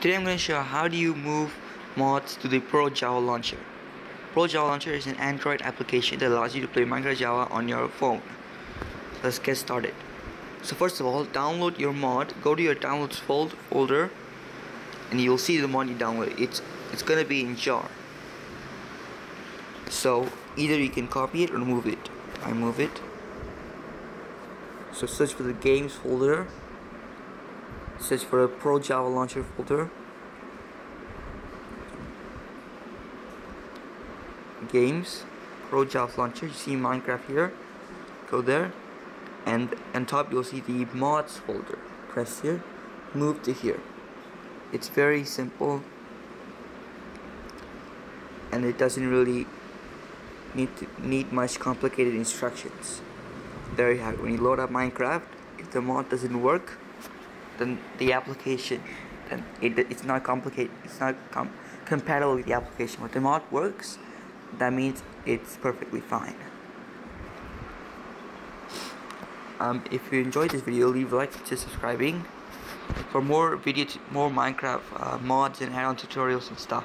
Today I'm going to show how do you move mods to the Pro Java Launcher. Pro Java Launcher is an Android application that allows you to play Minecraft Java on your phone. Let's get started. So first of all, download your mod. Go to your downloads fold folder, and you'll see the mod you downloaded. It's it's gonna be in jar. So either you can copy it or move it. I move it. So search for the games folder search for a Pro Java Launcher folder. Games. Pro Java Launcher. You see Minecraft here. Go there. And on top you'll see the mods folder. Press here. Move to here. It's very simple. And it doesn't really need to, need much complicated instructions. There you have it. When you load up Minecraft if the mod doesn't work then the application then it, it's not complicated it's not com compatible with the application. But the mod works that means it's perfectly fine. Um, if you enjoyed this video leave a like to subscribing for more video more Minecraft uh, mods and add-on tutorials and stuff